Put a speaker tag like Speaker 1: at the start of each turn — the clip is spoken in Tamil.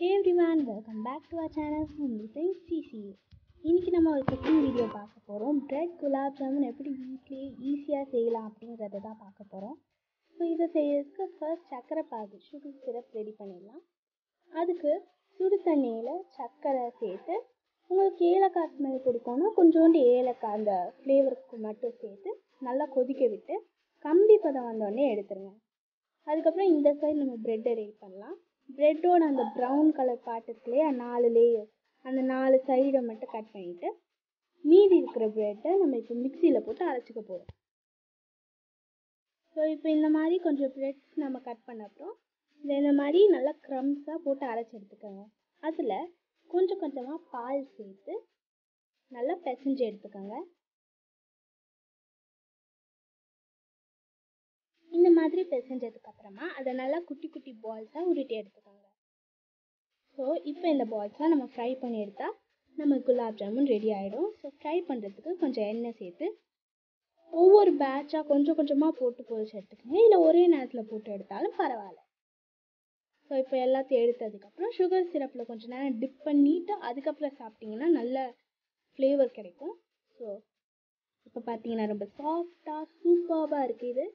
Speaker 1: Hey everyone welcome back to our channel home CC இன்றைக்கி நம்ம ஒரு குக்கிங் வீடியோ பார்க்க போகிறோம் பிரெட் குலாப் ஜாமுன் எப்படி வீட்லேயே ஈஸியாக செய்யலாம் அப்படிங்கிறத தான் பார்க்க போகிறோம் ஸோ இதை செய்யறதுக்கு ஃபர்ஸ்ட் சர்க்கரை பாகு சுகர் சிரப் ரெடி பண்ணிடலாம். அதுக்கு சுடு தண்ணியில் சர்க்கரை சேர்த்து உங்களுக்கு ஏலக்காய் ஸ்மெல் பிடிக்கும்னா கொஞ்சோண்டு ஏலக்காய் அந்த ஃப்ளேவருக்கு மட்டும் சேர்த்து நல்லா கொதிக்க விட்டு கம்பி பதம் வந்தோடனே எடுத்துருங்க. அதுக்கப்புறம் இந்த சைடு நம்ம ப்ரெட்டை ரெடி பண்ணலாம். ப்ரெட்டோட அந்த ப்ரௌன் கலர் பார்ட் இருக்கு இல்லையா நாலு லேயர் அந்த நாலு சைடை மட்டும் கட் பண்ணிவிட்டு மீதி இருக்கிற ப்ரெட்டை நம்ம இப்போ மிக்சியில் போட்டு அரைச்சிக்க போகிறோம் ஸோ இப்போ இந்த மாதிரி கொஞ்சம் ப்ரெட்ஸ் நம்ம கட் பண்ண அப்புறம் இதை இந்த மாதிரி நல்லா க்ரம்ஸாக போட்டு அரைச்சி எடுத்துக்கோங்க. அதில் கொஞ்சம் கொஞ்சமாக பால் சேர்த்து நல்லா பிசைஞ்சு எடுத்துக்கோங்க. மாதிரி பிசைஞ்சதுக்கு அப்புறமா அதை நல்லா குட்டி குட்டி பால்ஸாக உருட்டி எடுத்துக்கோங்க. ஸோ இப்போ இந்த பால்ஸ்லாம் நம்ம ஃப்ரை பண்ணி எடுத்தால் நம்ம குலாப் ஜாமுன் ரெடி ஆகிடும் ஸோ ஃப்ரை பண்ணுறதுக்கு கொஞ்சம் எண்ணெய் சேர்த்து ஒவ்வொரு பேட்சாக கொஞ்சம் கொஞ்சமாக போட்டு பொரிச்சு எடுத்துக்கோங்க. இல்லை ஒரே நேரத்தில் போட்டு எடுத்தாலும் பரவாயில்ல. ஸோ இப்போ எல்லாத்தையும் எடுத்ததுக்கப்புறம் சுகர் சிரப்பில் கொஞ்சம் நேரம் டிப் பண்ணிவிட்டு அதுக்கப்புறம் சாப்பிட்டிங்கன்னா நல்ல ஃப்ளேவர் கிடைக்கும். ஸோ இப்போ பார்த்தீங்கன்னா ரொம்ப சாஃப்டாக சூப்பராக இருக்குது இது.